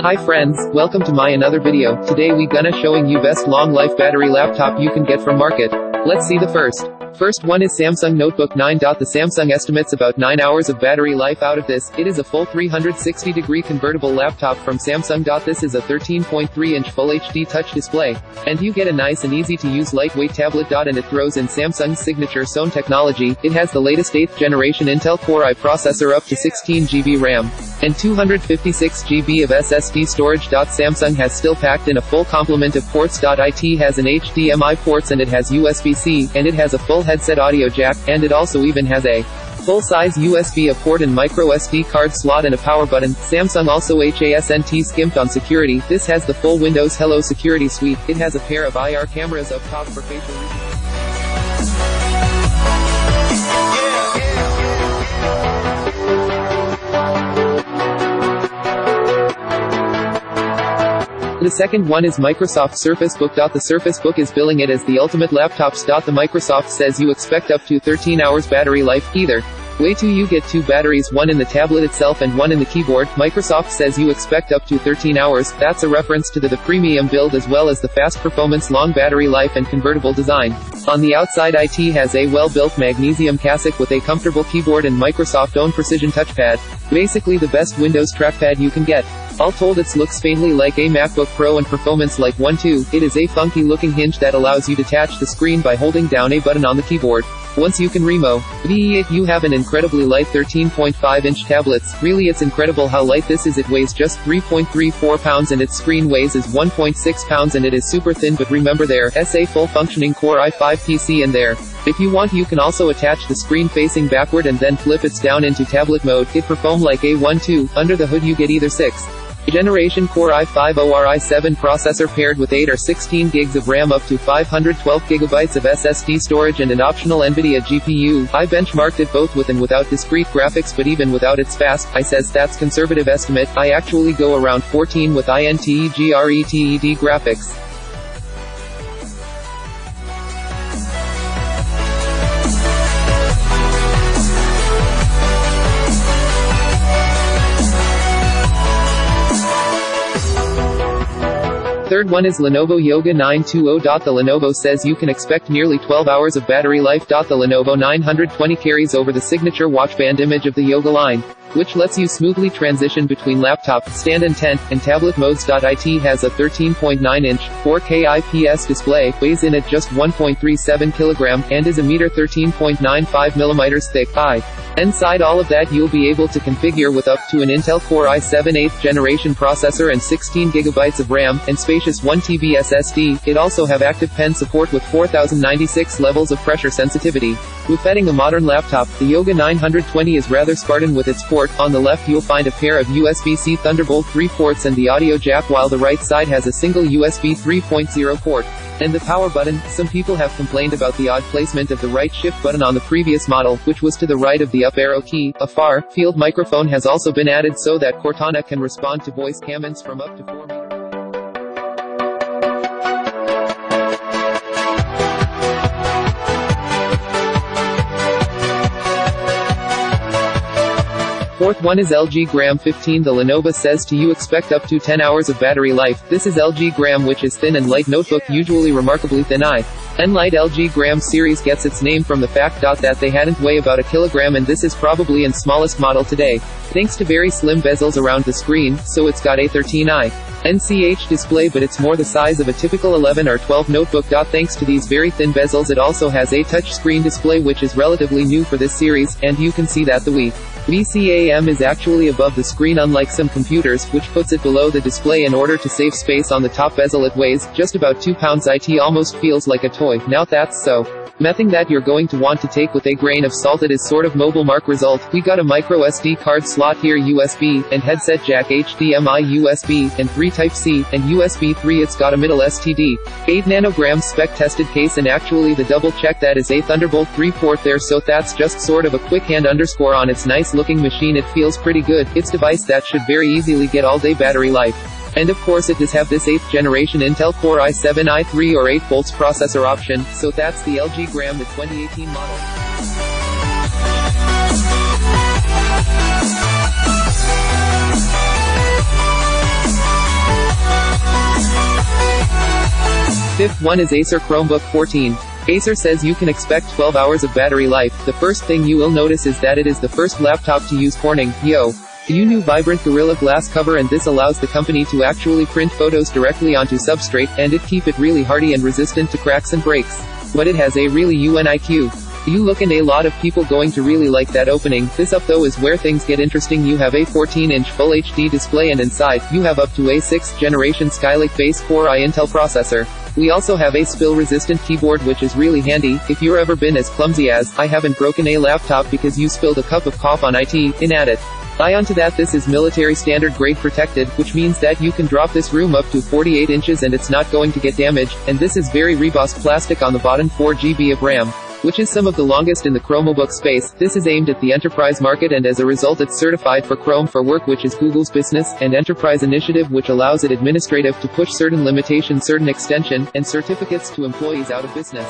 Hi friends, welcome to my another video. Today we gonna showing you best long life battery laptop you can get from market. Let's see the first. First one is Samsung Notebook 9. The Samsung estimates about 9 hours of battery life out of this. It is a full 360 degree convertible laptop from Samsung. This is a 13.3 inch full HD touch display. And you get a nice and easy to use lightweight tablet. And it throws in Samsung's signature SONE technology. It has the latest 8th generation Intel Core i processor up to 16 GB RAM and 256 GB of SSD storage. Samsung has still packed in a full complement of ports. It has an HDMI ports and it has USB-C, and it has a full headset audio jack, and it also even has a full-size USB a port and micro SD card slot and a power button. Samsung also HASNT skimped on security. This has the full Windows Hello security suite. It has a pair of IR cameras up top for facial The second one is Microsoft Surface Book. The Surface Book is billing it as the ultimate laptops. The Microsoft says you expect up to 13 hours battery life, either. Way 2 you get two batteries, one in the tablet itself and one in the keyboard. Microsoft says you expect up to 13 hours. That's a reference to the, the premium build as well as the fast performance long battery life and convertible design. On the outside IT has a well-built magnesium chassis with a comfortable keyboard and Microsoft own precision touchpad. Basically the best Windows trackpad you can get. All told it looks faintly like a MacBook Pro and performance like one too. It is a funky looking hinge that allows you to detach the screen by holding down a button on the keyboard. Once you can remo, it you have an incredibly light 13.5 inch tablets. Really it's incredible how light this is. It weighs just 3.34 pounds and its screen weighs is 1.6 pounds and it is super thin but remember there is a full functioning Core i5 PC in there. If you want you can also attach the screen facing backward and then flip it down into tablet mode. It perform like a 1-2. Under the hood you get either 6 Generation Core i5 or i7 processor paired with 8 or 16 gigs of RAM up to 512 gigabytes of SSD storage and an optional NVIDIA GPU. I benchmarked it both with and without discrete graphics but even without its fast, I says that's conservative estimate, I actually go around 14 with INTEGRETED graphics. Third one is Lenovo Yoga 920. The Lenovo says you can expect nearly 12 hours of battery life. The Lenovo 920 carries over the signature watch band image of the Yoga line which lets you smoothly transition between laptop, stand and tent, and tablet modes. It has a 13.9-inch, 4K IPS display, weighs in at just 1.37 kg, and is a meter 13.95 mm thick. I. Inside all of that you'll be able to configure with up to an Intel Core i7 8th generation processor and 16 GB of RAM, and spacious 1TB SSD. It also have active pen support with 4096 levels of pressure sensitivity. With fetting a modern laptop, the Yoga 920 is rather Spartan with its port. On the left you'll find a pair of USB-C Thunderbolt 3 ports and the audio jack while the right side has a single USB 3.0 port. And the power button, some people have complained about the odd placement of the right shift button on the previous model, which was to the right of the up arrow key. A far field microphone has also been added so that Cortana can respond to voice commands from up to 4 meters. Fourth one is LG Gram 15. The Lenovo says to you expect up to 10 hours of battery life. This is LG Gram which is thin and light notebook usually remarkably thin eye. Enlight LG Gram series gets its name from the fact that they hadn't weigh about a kilogram and this is probably in smallest model today. Thanks to very slim bezels around the screen, so it's got a 13i. NCH display but it's more the size of a typical 11 or 12 notebook. Thanks to these very thin bezels it also has a touchscreen display which is relatively new for this series, and you can see that the Wii VCAM is actually above the screen unlike some computers, which puts it below the display in order to save space on the top bezel. It weighs just about 2 pounds. It almost feels like a toy, now that's so. Nothing that you're going to want to take with a grain of salt it is sort of MobileMark result. We got a micro SD card slot here USB, and headset jack HDMI USB, and 3 type C, and USB 3 it's got a middle STD. 8 nanograms spec tested case and actually the double check that is a Thunderbolt 3 port there so that's just sort of a quick hand underscore on its nice looking machine it feels pretty good. It's device that should very easily get all day battery life. And of course it does have this 8th generation Intel Core i7 i3 or 8 volts processor option, so that's the LG Gram the 2018 model. Fifth one is Acer Chromebook 14. Acer says you can expect 12 hours of battery life. The first thing you will notice is that it is the first laptop to use Corning, yo, you new vibrant Gorilla Glass cover and this allows the company to actually print photos directly onto substrate, and it keep it really hardy and resistant to cracks and breaks. But it has a really UNIQ. You look and a lot of people going to really like that opening. This up though is where things get interesting. You have a 14 inch full HD display and inside, you have up to a 6th generation Skylake base Core i Intel processor. We also have a spill resistant keyboard which is really handy, if you're ever been as clumsy as, I haven't broken a laptop because you spilled a cup of cough on IT, in at it. Eye onto that this is military standard grade protected, which means that you can drop this room up to 48 inches and it's not going to get damaged, and this is very rebossed plastic on the bottom 4GB of RAM which is some of the longest in the Chromebook space. This is aimed at the enterprise market and as a result it's certified for Chrome for Work which is Google's business and enterprise initiative which allows it administrative to push certain limitations certain extension and certificates to employees out of business.